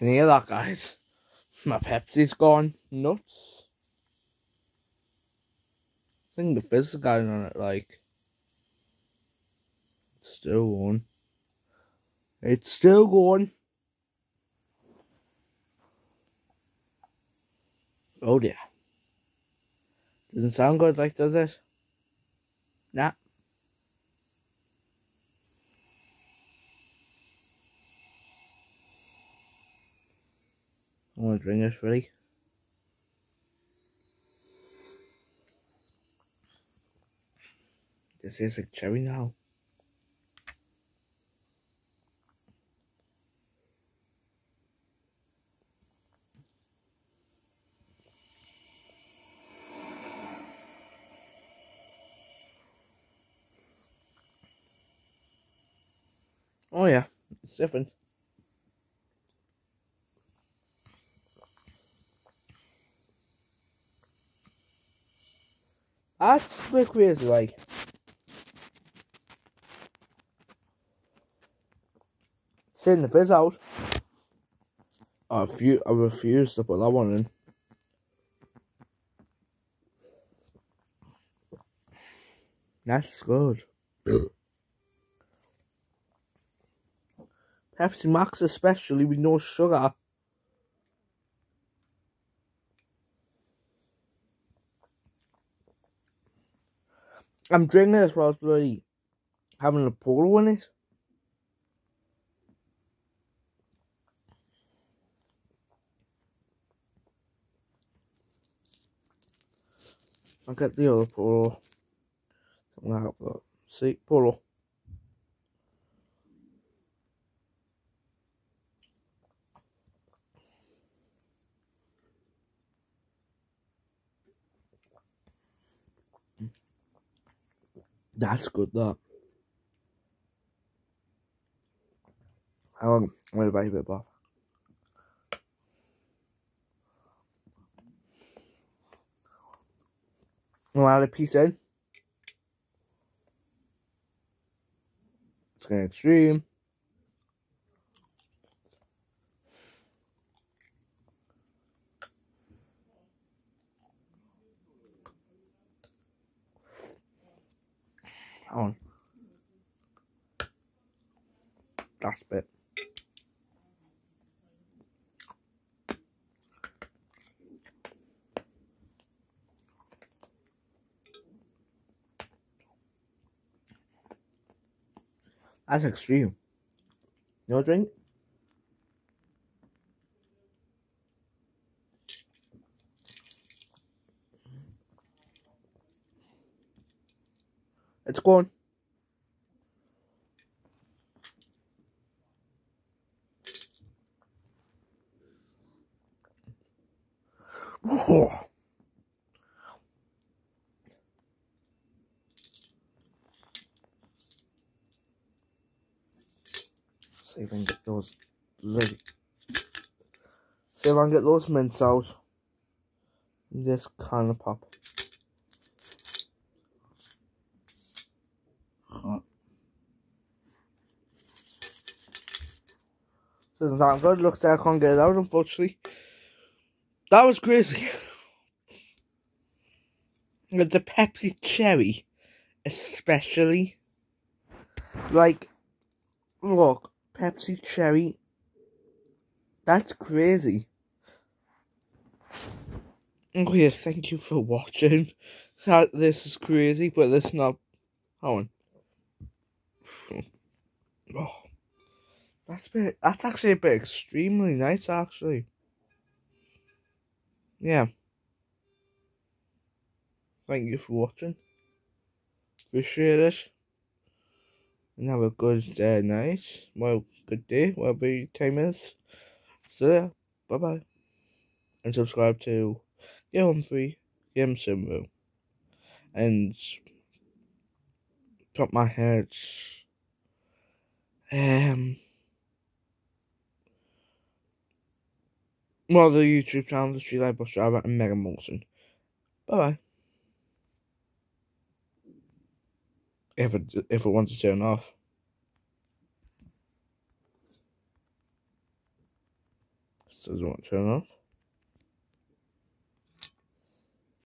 Hear that, guys? My Pepsi's gone nuts. I think the fizz is going on it, like. It's still going. It's still going. Oh dear. Doesn't sound good, like, does it? Nah. I want to drink this, ready? This is like cherry now. Oh yeah, it's different. That's the crazy like. Send the fizz out. I refuse, I refuse to put that one in. That's good. Pepsi Max especially with no sugar. I'm drinking this while I bloody having a polo in it. I'll get the other polo. Something like that. See, polo. That's good, that. I'm going to buy a bit off. I'll add a piece in. It's going to extreme. On. Last bit. That's extreme. No drink? It's gone. Oh. See if I can get those See if I can get those mints out. This kind of pop. Doesn't sound good. Looks like I can't get it out, unfortunately. That was crazy. It's a Pepsi Cherry, especially. Like, look, Pepsi Cherry. That's crazy. Oh, okay, thank you for watching. That This is crazy, but this not. Hold on. Oh. That's bit, that's actually a bit extremely nice, actually. Yeah. Thank you for watching. Appreciate it. And have a good uh, night. Well, good day, whatever your time is. So, yeah, bye bye. And subscribe to Game Humphrey, Game Simru. And top my head. Um. Well, the YouTube channel, The Streetlite Bus Driver, and Megan Molson. Bye bye. If it, if it wants to turn off. This doesn't want to turn off.